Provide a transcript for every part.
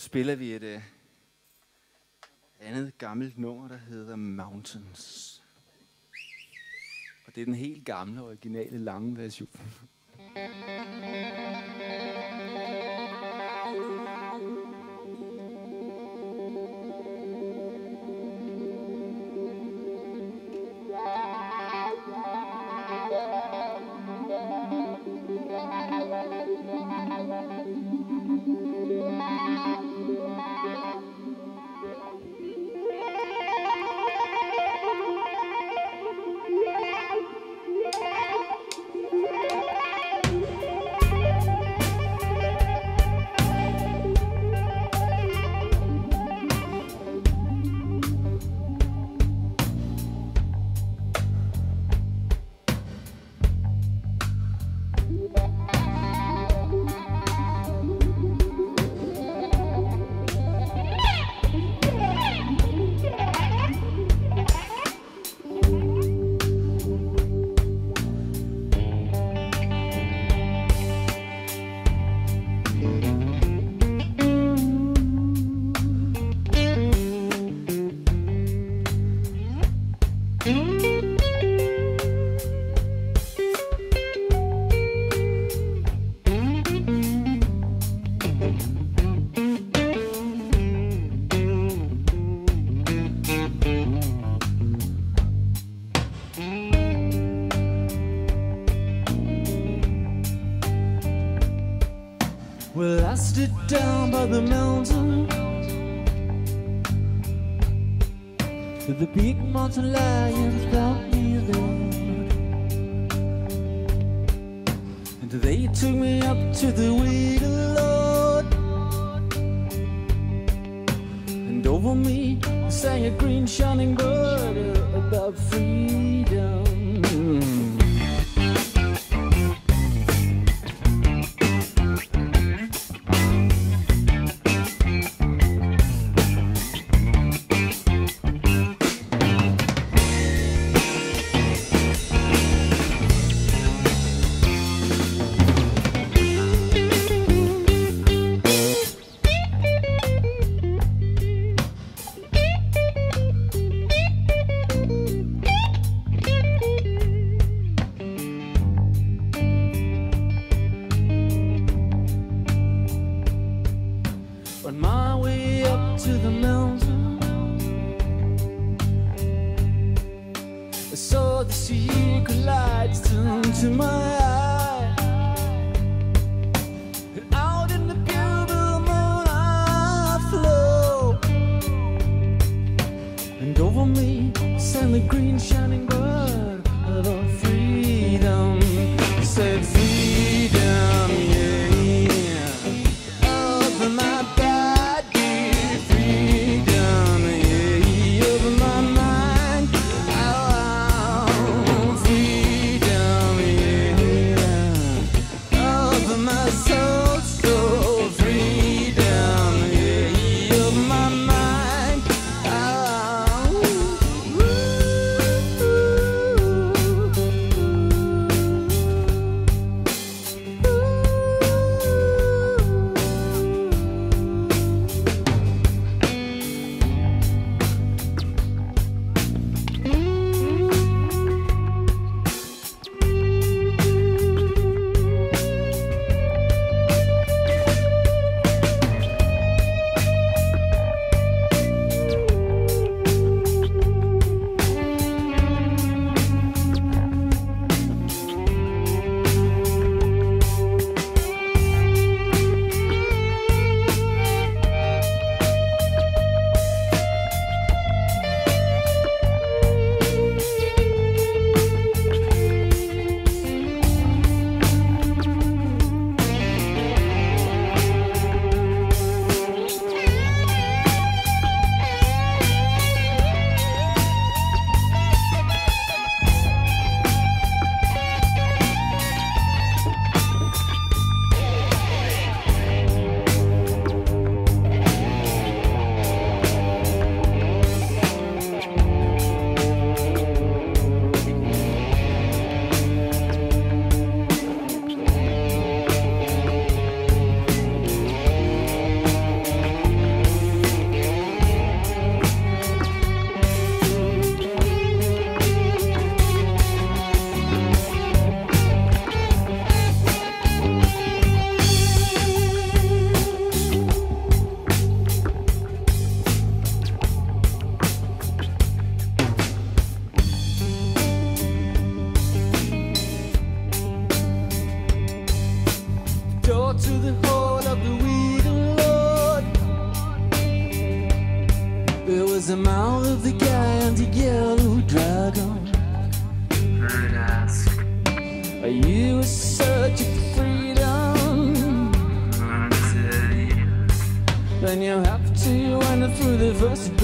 så spiller vi et øh, andet gammelt nummer, der hedder Mountains. Og det er den helt gamle, originale, lange version. Well, The big mountain lions got me there. And they took me up to the wiggle Lord. And over me sang a green shining bird uh, about freedom. To my the mouth of the giant yellow dragon. Ask, You were searching for freedom. Say, Then you have to wander through the first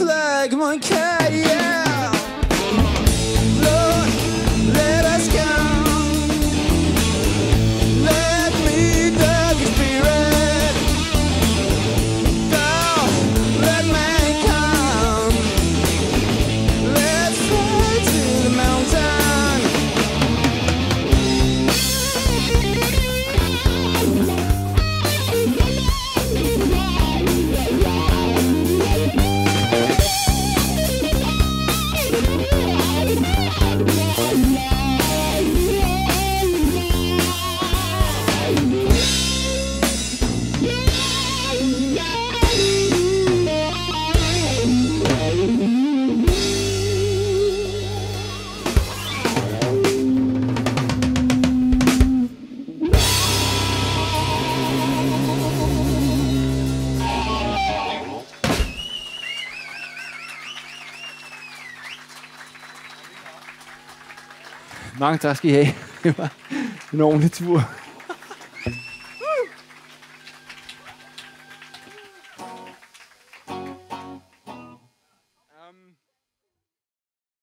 Like my cat. Mange tak skal I have. Det var en ordentlig tur.